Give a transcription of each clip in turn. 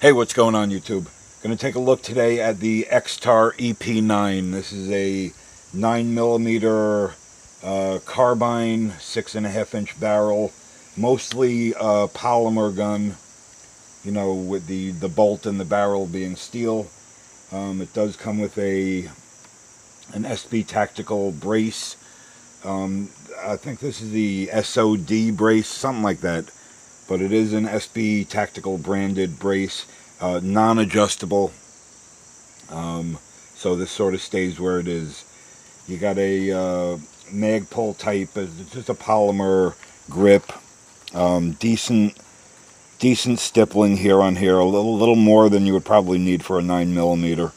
Hey, what's going on YouTube? Going to take a look today at the Extar EP9. This is a 9 millimeter uh, carbine, six and a half inch barrel, mostly uh, polymer gun. You know, with the the bolt and the barrel being steel. Um, it does come with a an SB Tactical brace. Um, I think this is the SOD brace, something like that but it is an SB Tactical branded brace, uh, non-adjustable. Um, so this sort of stays where it is. You got a uh, Magpul type, it's just a polymer grip, um, decent, decent stippling here on here, a little, little more than you would probably need for a 9 millimeter.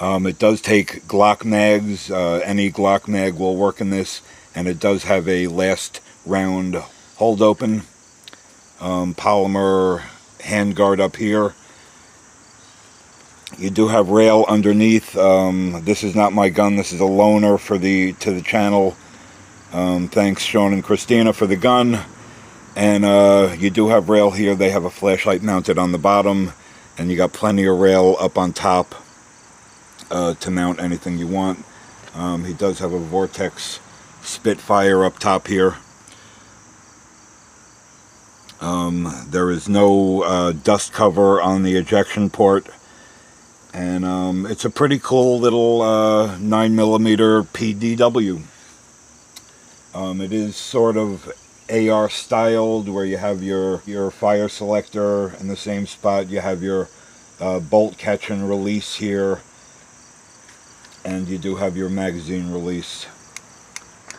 Um, it does take Glock mags. Uh, any Glock mag will work in this, and it does have a last round hold open um, polymer handguard up here. You do have rail underneath. Um, this is not my gun. This is a loaner for the to the channel. Um, thanks, Sean and Christina, for the gun. And uh, you do have rail here. They have a flashlight mounted on the bottom, and you got plenty of rail up on top uh, to mount anything you want. Um, he does have a Vortex Spitfire up top here. Um, there is no uh, dust cover on the ejection port. And um, it's a pretty cool little uh, 9mm PDW. Um, it is sort of AR styled where you have your, your fire selector in the same spot. You have your uh, bolt catch and release here. And you do have your magazine release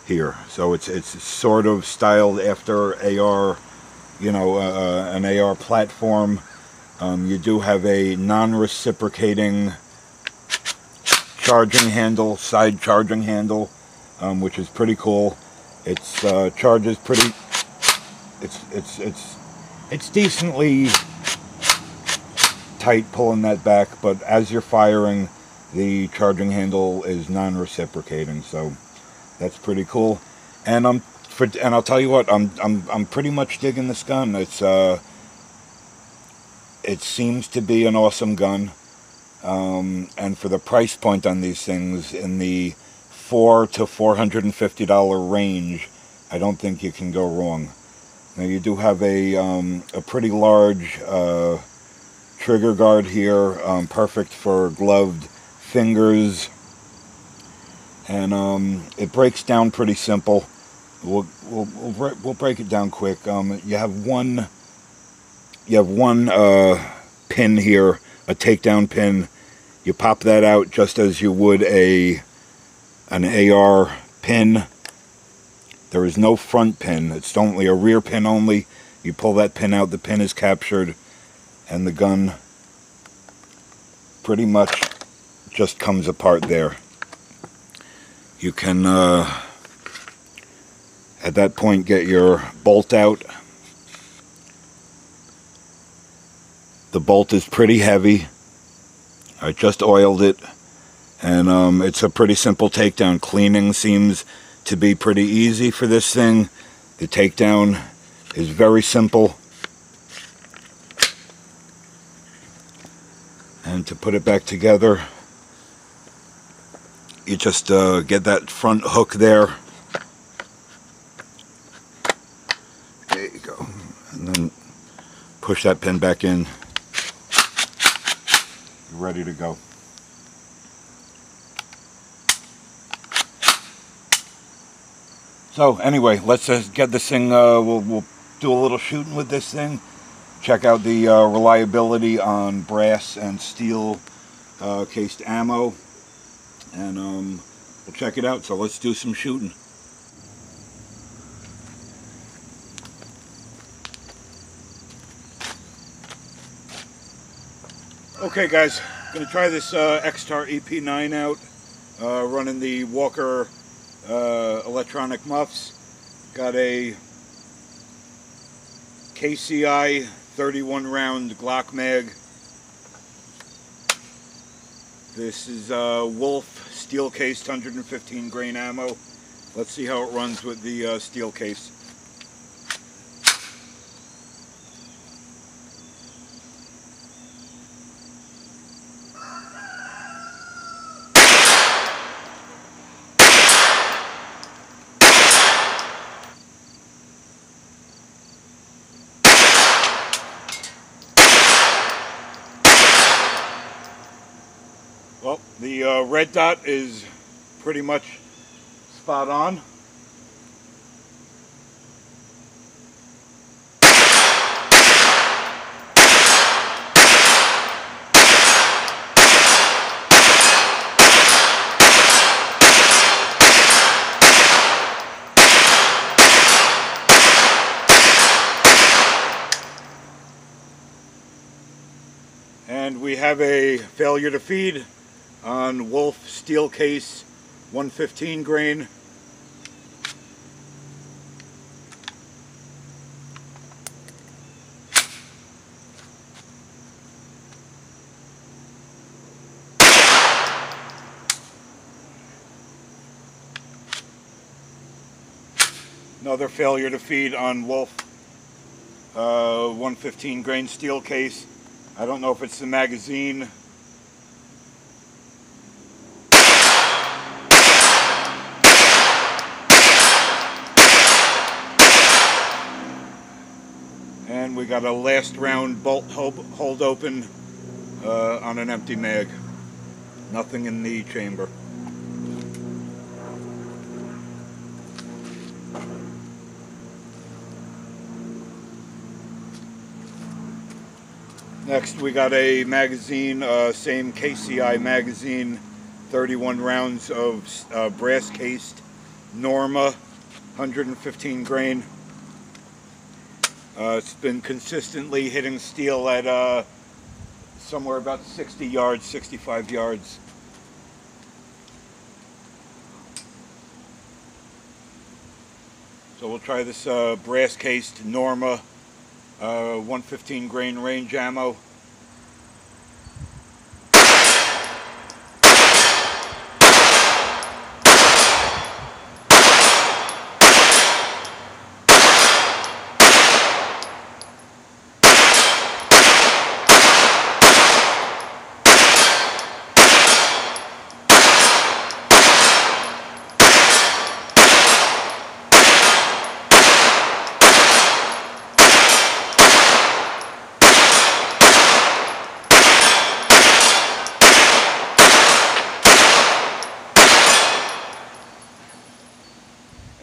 here. So it's, it's sort of styled after AR you know, uh, uh an AR platform. Um, you do have a non-reciprocating charging handle, side charging handle, um, which is pretty cool. It's uh, charges pretty. It's it's it's it's decently tight pulling that back, but as you're firing, the charging handle is non-reciprocating, so that's pretty cool. And I'm for, and I'll tell you what, I'm I'm I'm pretty much digging this gun. It's uh, it seems to be an awesome gun, um, and for the price point on these things in the four to four hundred and fifty dollar range, I don't think you can go wrong. Now you do have a um, a pretty large uh, trigger guard here, um, perfect for gloved fingers, and um, it breaks down pretty simple. We'll, we'll, we'll, we'll break it down quick. Um, you have one, you have one uh, pin here, a takedown pin. You pop that out just as you would a an AR pin. There is no front pin. It's only a rear pin only. You pull that pin out, the pin is captured, and the gun pretty much just comes apart there. You can uh, at that point, get your bolt out. The bolt is pretty heavy. I just oiled it. And um, it's a pretty simple takedown. Cleaning seems to be pretty easy for this thing. The takedown is very simple. And to put it back together, you just uh, get that front hook there push that pin back in. You're ready to go. So anyway, let's uh, get this thing, uh, we'll, we'll do a little shooting with this thing. Check out the uh, reliability on brass and steel uh, cased ammo. And um, we'll check it out. So let's do some shooting. Okay guys, Gonna try this uh, Extar EP9 out, uh, running the Walker uh, electronic muffs. Got a KCI 31 round Glock mag. This is uh, Wolf steel cased 115 grain ammo. Let's see how it runs with the uh, steel case. Well, the uh, red dot is pretty much spot on. And we have a failure to feed on Wolf steel case 115 grain. Another failure to feed on Wolf uh, 115 grain steel case. I don't know if it's the magazine and we got a last round bolt hold open uh, on an empty mag. Nothing in the chamber. Next we got a magazine, uh, same KCI magazine, 31 rounds of uh, brass cased Norma, 115 grain. Uh, it's been consistently hitting steel at uh, somewhere about 60 yards, 65 yards. So we'll try this uh, brass cased Norma uh, 115 grain range ammo.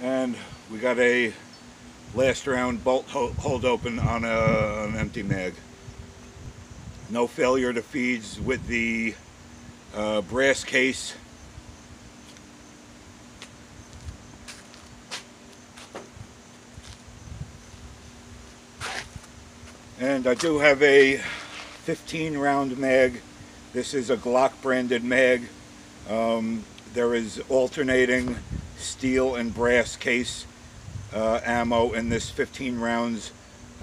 and got a last round bolt hold open on a, an empty mag. No failure to feeds with the uh, brass case. And I do have a 15 round mag. This is a Glock branded mag. Um, there is alternating steel and brass case uh, ammo in this 15 rounds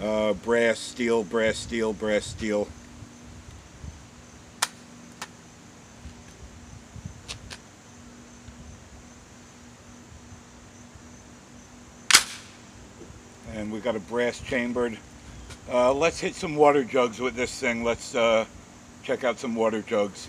uh, brass steel brass steel brass steel. And we got a brass chambered. Uh, let's hit some water jugs with this thing. Let's uh, check out some water jugs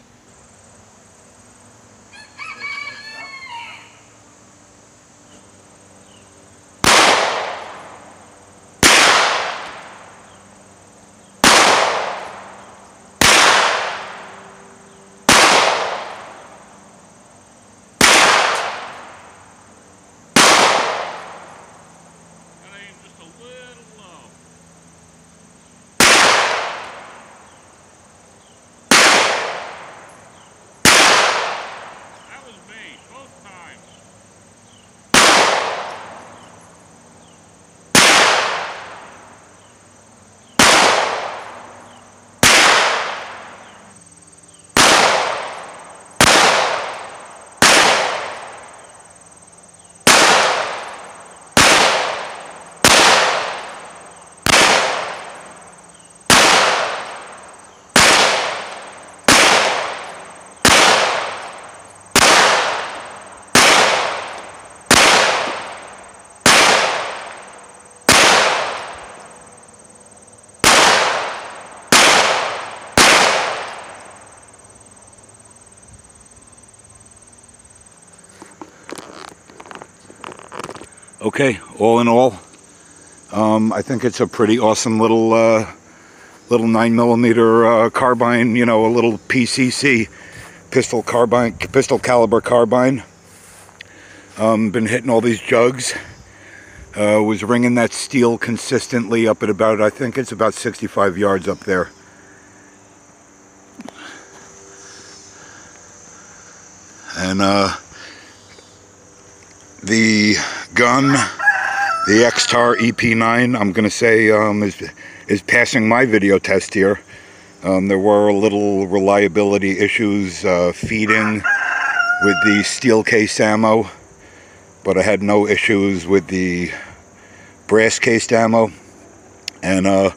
Okay, all in all, um, I think it's a pretty awesome little uh, little nine millimeter uh, carbine. You know, a little PCC pistol carbine, pistol caliber carbine. Um, been hitting all these jugs. Uh, was ringing that steel consistently up at about, I think it's about 65 yards up there. And uh, the gun, the Extar EP9, I'm going to say um, is, is passing my video test here. Um, there were a little reliability issues uh, feeding with the steel case ammo, but I had no issues with the brass cased ammo and uh,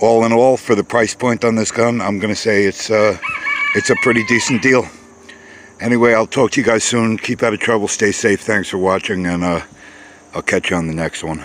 all in all for the price point on this gun I'm gonna say it's uh, it's a pretty decent deal anyway I'll talk to you guys soon. Keep out of trouble. Stay safe. Thanks for watching and uh, I'll catch you on the next one